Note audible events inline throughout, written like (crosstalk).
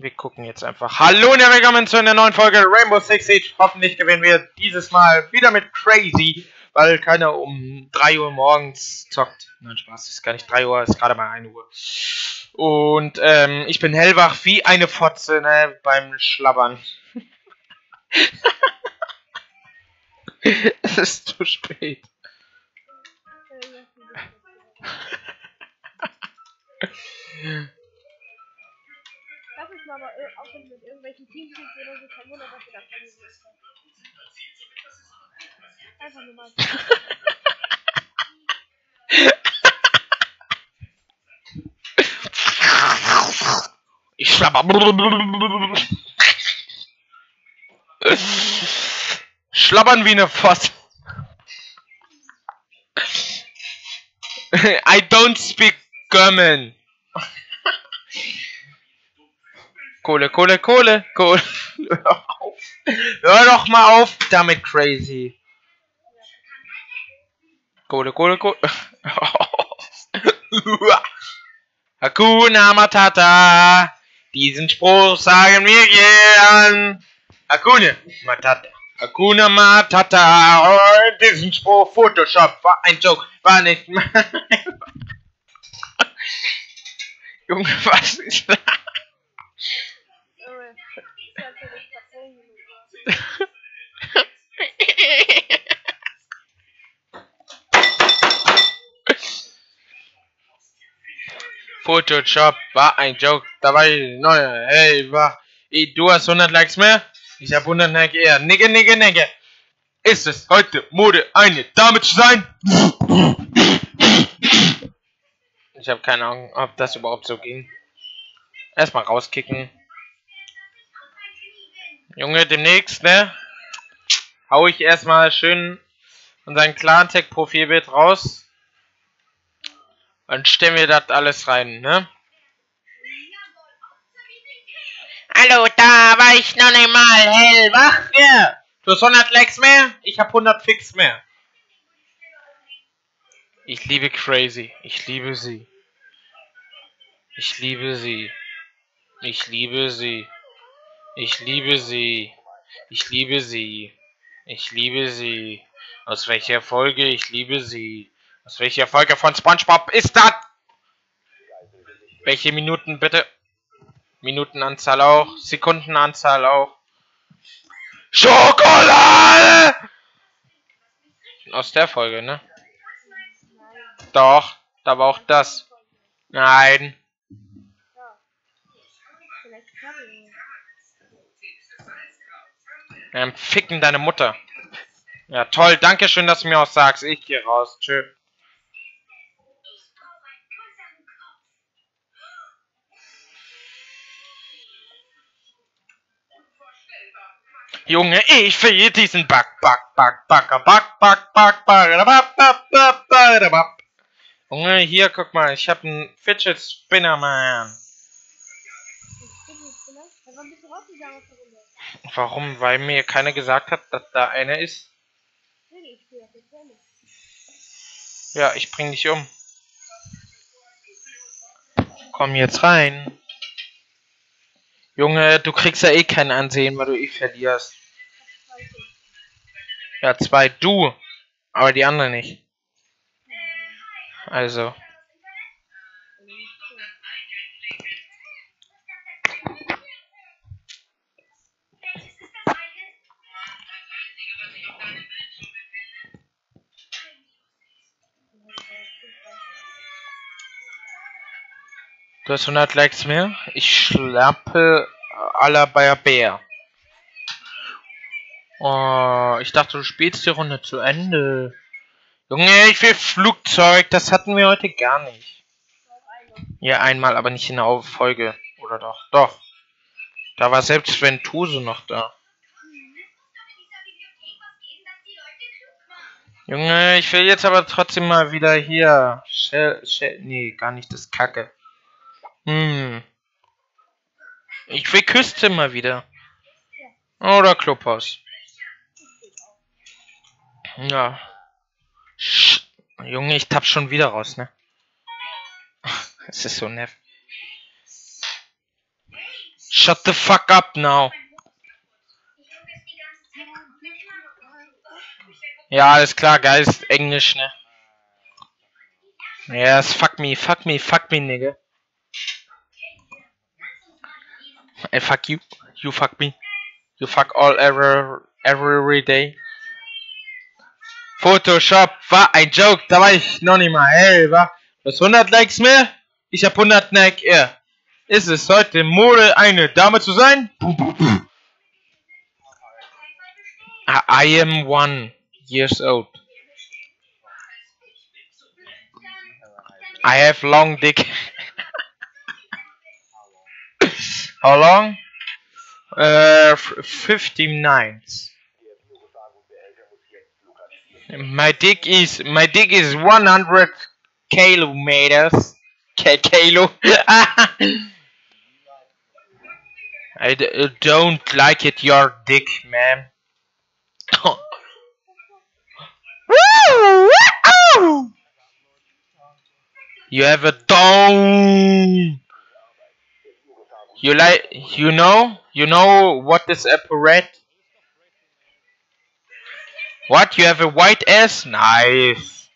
Wir gucken jetzt einfach. Hallo und willkommen zu einer neuen Folge Rainbow Six Siege. Hoffentlich gewinnen wir dieses Mal wieder mit Crazy, weil keiner um 3 Uhr morgens zockt. Nein, Spaß, ist gar nicht 3 Uhr, ist gerade mal 1 Uhr. Und ähm, ich bin hellwach wie eine Fotze ne, beim Schlabbern. (laughs) es ist zu spät. (laughs) Uns mal äh, aufhören mit irgendwelchen Teamspeaks oder so. Kein Wunder, dass wir da kommen. Einfach nur mal. Ich schlabber. Schlabbern wie eine Fotze. I don't speak German. Kohle, Kohle, Kohle, Kohle. Hör doch auf. Hör doch mal auf damit, crazy. Kohle, Kohle, Kohle. (laughs) Hakuna Matata. Diesen Spruch sagen wir gern. Hakuna Matata. Hakuna Matata. Oh, diesen Spruch Photoshop war ein Joke. War nicht mein. (laughs) Junge, was ist da? Junge, ist ja natürlich Patronen. Photoshop war ein Joke. Dabei neue. Hey, war. Du hast 100 Likes mehr? Ich hab 100 Likes eher. Nigge, nigge, nigge. Ist es heute Mode, eine Dame zu sein? Ich habe keine Ahnung, ob das überhaupt so ging. Erstmal rauskicken. Junge, demnächst, ne? Hau ich erstmal schön unseren Clantech-Profilbild raus. Dann stellen wir das alles rein, ne? Hallo, da war ich noch nicht mal hellwach. Ja. Du hast 100 Likes mehr? Ich hab 100 Fix mehr. Ich liebe Crazy. Ich liebe sie. Ich liebe sie. Ich liebe sie. Ich liebe sie. Ich liebe sie. Ich liebe sie. Aus welcher Folge? Ich liebe sie. Aus welcher Folge von SpongeBob ist das? Welche Minuten bitte? Minutenanzahl auch, Sekundenanzahl auch. Schokolade! Aus der Folge, ne? Doch, da war auch das. Nein. Ähm, ficken deine Mutter. Ja, toll, danke schön, dass du mir auch sagst. Ich gehe raus. Tschö. Junge, ich fehle diesen Back, Back, Back, Backer, Back, Back, Back, Back, Junge, hier, guck mal, ich hab einen Fidget Spinner, Mann. Warum? Weil mir keiner gesagt hat, dass da einer ist. Ja, ich bring dich um. Komm jetzt rein. Junge, du kriegst ja eh kein Ansehen, weil du eh verlierst. Ja, zwei du, aber die anderen nicht. Also. Du hast 100 Likes mehr. Ich schlappe aller Bayer Bär. Oh, ich dachte, du spielst die Runde zu Ende. Junge, ich will Flugzeug. Das hatten wir heute gar nicht. Ja, einmal, aber nicht in der Folge. Oder doch? Doch. Da war selbst Ventuse noch da. Junge, ich will jetzt aber trotzdem mal wieder hier. Shell, Shell, nee, gar nicht das Kacke. Hm. Ich will Küste mal wieder. Oder Clubhaus. Ja. Sch Junge, ich tapp schon wieder raus, ne? Es ist so nervig. Shut the fuck up now. Ja, alles klar, Geist, Englisch, ne? Yes, fuck me, fuck me, fuck me, nigga. And fuck you, you fuck me. You fuck all ever, every day. Photoshop war ein Joke, da war ich noch nicht mal, hey, war das 100 Likes mehr? Ich hab 100 Like, ja. Ist es heute Mode, eine Dame zu sein? I am one years old. I have long dick. (laughs) How long? Uh, f- 59. My dick is my dick is 100 kilometers. K- kilo. (laughs) I d- uh, don't like it, your dick, man. (laughs) you have a dome. You like, you know, you know what is apparat? What? You have a white ass? Nice.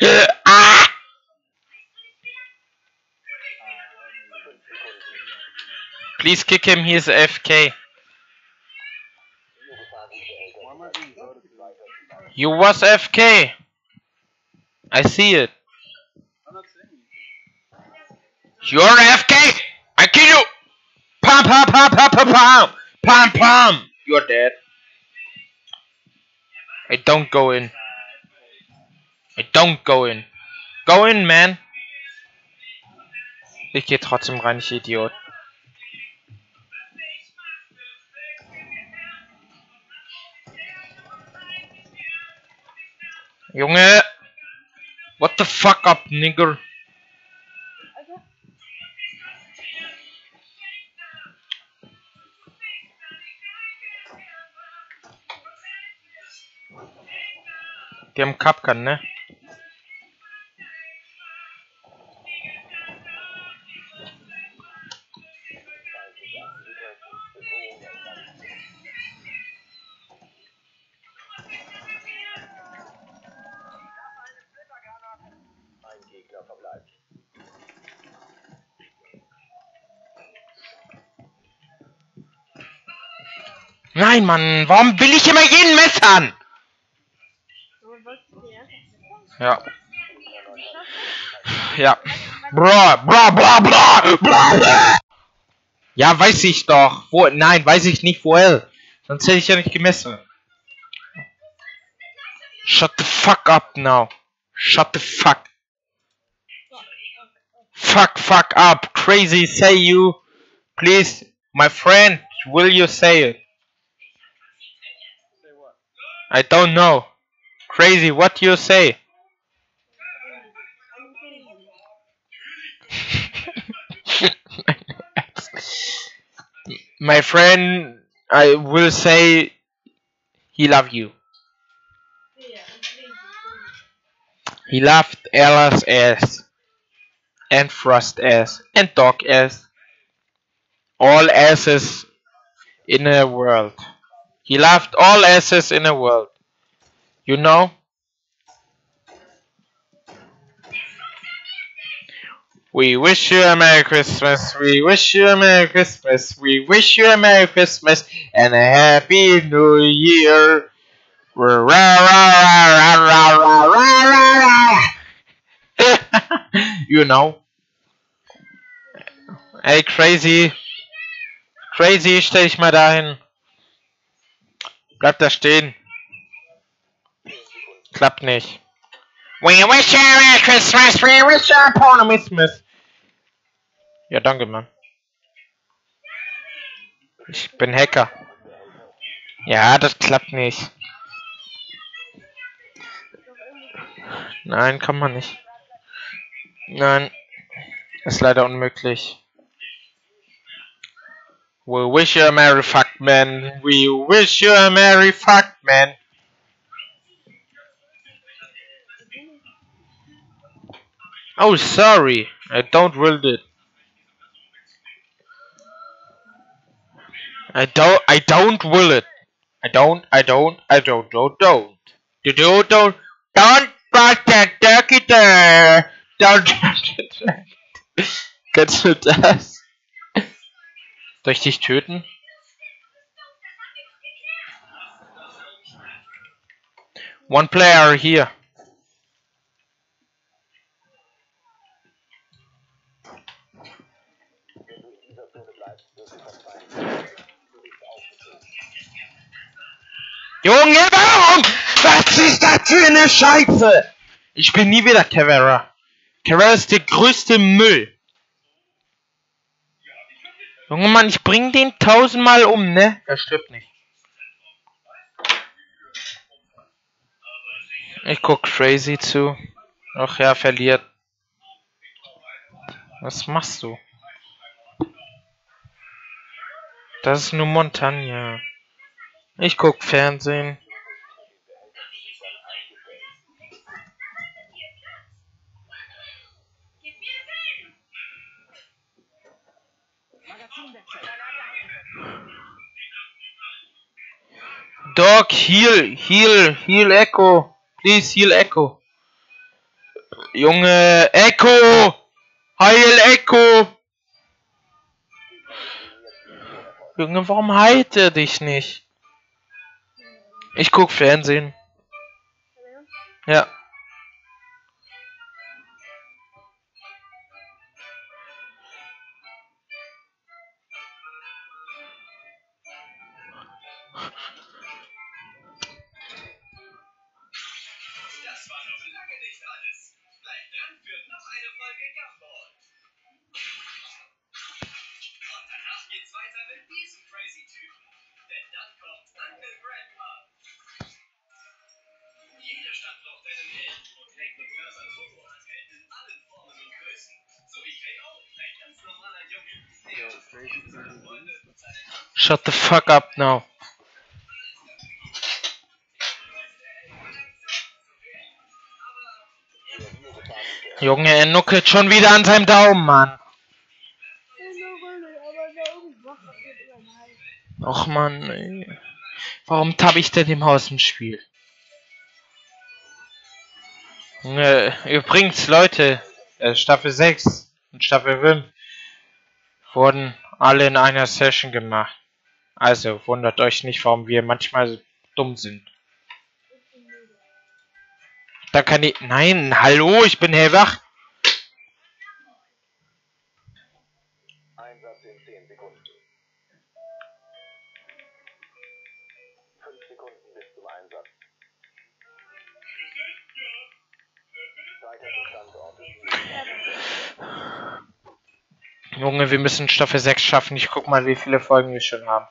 (laughs) ah! Please kick him. He is AFK. You was FK. I see it. You're FK. Pam pam pam pam pam pam. You're dead. I don't go in. I don't go in. Go in, man. Ich geh trotzdem rein, ich Idiot. Junge! What the fuck up, nigger? Die haben Kapkan, ne? Nein, Mann, warum will ich immer jeden messern? so wolltest du den einfach Ja. Ja. Bra, bra, bra, bra, bra. Ja, weiß ich doch. Wo, nein, weiß ich nicht woher. Sonst hätte ich ja nicht gemessen. Shut the fuck up now. Shut the fuck. Fuck, fuck up. Crazy, say you. Please, my friend, will you say it? I don't know. Crazy, what you say? My friend, I will say he love you. He loved Ella's ass and Frost ass and Dog ass. All asses in a world. He loved all asses in a world. You know? We wish you a Merry Christmas. We wish you a Merry Christmas. We wish you a Merry Christmas and a Happy New Year. You know. Ey, crazy. Crazy, stell dich mal dahin. Bleib da stehen. Klappt nicht. We wish you a Merry Christmas. We wish you a Porno Christmas. Ja, danke, Mann. Ich bin Hacker. Ja, das klappt nicht. Nein, kann man nicht. Nein. Ist leider unmöglich. We wish you a merry fuck man. We wish you a merry fuck man. Oh, sorry. I don't willed it. I don't, I don't will it. I don't, I don't, I don't, don't, don't. You do, don't, don't brush that dirty there. Don't touch it. Kennst du das? Soll ich dich töten? One player here. Junge, warum? Was ist das für eine Scheiße? Ich spiele nie wieder Cavera. Cavera ist der größte Müll. Junge Mann, ich bring den tausendmal um, ne? Er stirbt nicht. Ich guck crazy zu. Ach ja, verliert. Was machst du? Das ist nur Montagne. Ich guck Fernsehen. Dog, heal, heal, heal Echo. Please heal Echo. Junge, Echo! Heil Echo! Junge, warum heilt er dich nicht? Ich guck Fernsehen. Ja. Shut the fuck up now. Junge, er nuckelt schon wieder an seinem Daumen, Mann. Och Mann, ey. Warum tapp ich denn im Haus im Spiel? Junge, übrigens, Leute, äh, Staffel 6 und Staffel 5 wurden alle in einer Session gemacht. Also, wundert euch nicht, warum wir manchmal so dumm sind. Da kann ich... Nein, hallo, ich bin hellwach. Einsatz in 10 Sekunden. 5 Sekunden bis zum Einsatz. Speicherte Standorte. Junge, wir müssen Staffel 6 schaffen. Ich guck mal, wie viele Folgen wir schon haben.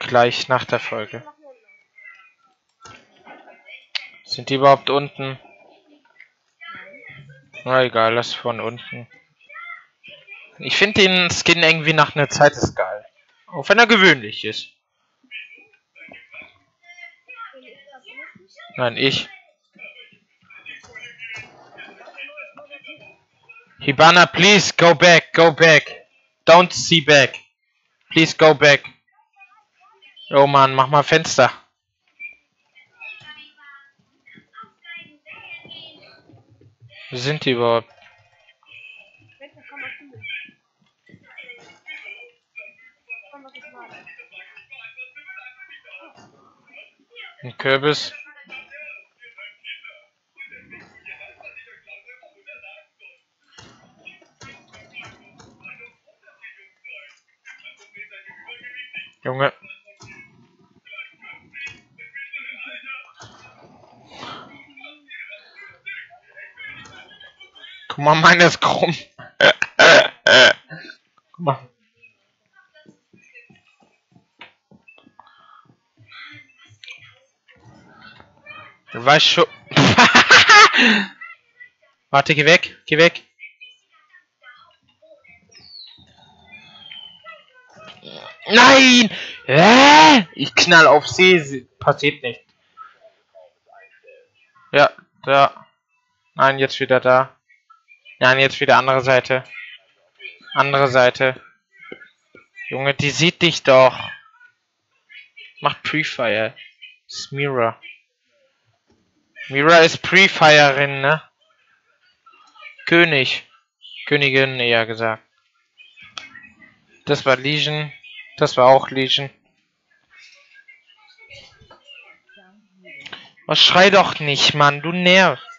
Gleich nach der Folge. Sind die überhaupt unten? Na egal, lass von unten. Ich finde den Skin irgendwie nach einer Zeit ist geil. Auch wenn er gewöhnlich ist. Nein, ich. Hibana, please go back, go back. Don't see back. Please go back. Oh Mann, mach mal Fenster. Wo sind die überhaupt? Ein Kürbis. Junge. Guck mal, meine ist krumm. Guck mal. Du weißt schon. (laughs) Warte, geh weg, geh weg. Nein! Äh, ich knall auf See, sie- passiert nicht. Ja, da. Nein, jetzt wieder da. Nein, jetzt wieder andere Seite. Andere Seite. Junge, die sieht dich doch. Macht Pre-Fire. Ist Mira. Mira ist Pre-Firerin, ne? König. Königin, eher gesagt. Das war Legion. Das war auch Legion. Oh, schrei doch nicht, Mann. Du nervst.